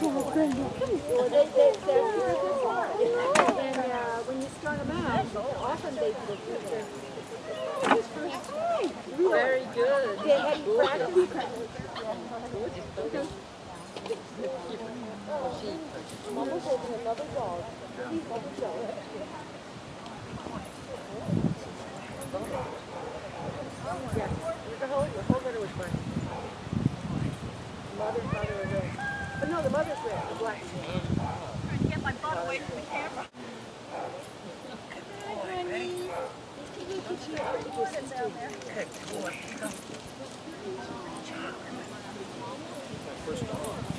Good uh, when you strung them out, often they they're his first. Very good. They had practice. Mama's holding another dog. He's another dog. But no, the mother's there, the black. Trying to get my butt away from the camera. Come on, honey. Good boy. First dog.